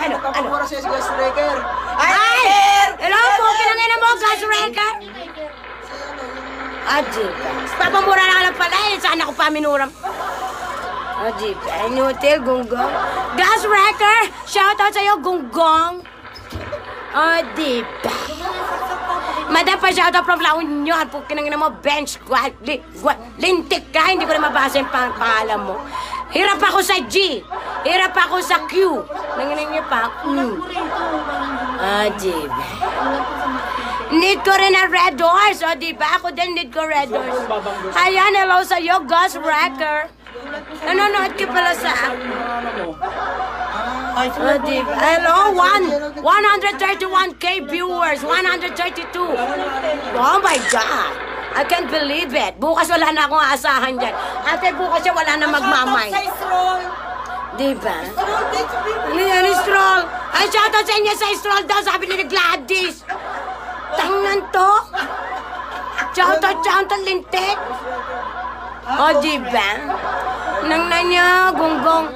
Ano? Nagpapamura siya si Gas Breaker. Ay! Ay! Hello po, kinangin mo, gas wrecker! Ah, Jipa. Papamura na ka lang pala eh. Saan ako paminuram? Ah, Jipa. Inutil, gunggong. Gas wrecker! Shoutout sa'yo, gunggong! Ah, Jipa. Madam pa shoutout from La Union. Po, kinangin mo, bench squad. Li, gwa, lintik ka, hindi ko na mabasa yung pang, pangalan mo. Hirap ako sa G. Hirap ako sa Q. Nanginig niyo pa? Mm. Ah, Jipa. Need ko rin ang red doors. O, di ba? Ako din need ko red doors. Ayan, hello sa'yo, Gus Wrecker. Nanonood ka pala sa akin. O, di ba? Hello, one, 131k viewers, 132. Oh my God. I can't believe it. Bukas wala na akong aasahan dyan. Ate, bukas siya wala na magmamay. Stroll. Di ba? Yan, stroll? Ay, shoutout sa inyo sa stroll daw, sabi ni Gladys. Tangan to. Shoutout, shoutout, lintik. O, di ba? Nang na niya, gunggong.